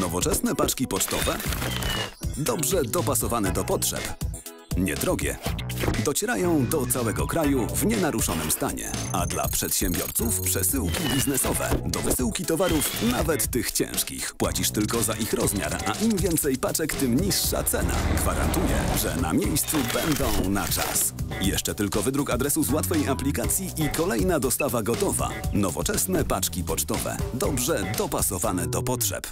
Nowoczesne paczki pocztowe? Dobrze dopasowane do potrzeb. Niedrogie. Docierają do całego kraju w nienaruszonym stanie. A dla przedsiębiorców przesyłki biznesowe. Do wysyłki towarów, nawet tych ciężkich. Płacisz tylko za ich rozmiar, a im więcej paczek, tym niższa cena. Gwarantuję, że na miejscu będą na czas. Jeszcze tylko wydruk adresu z łatwej aplikacji i kolejna dostawa gotowa. Nowoczesne paczki pocztowe. Dobrze dopasowane do potrzeb.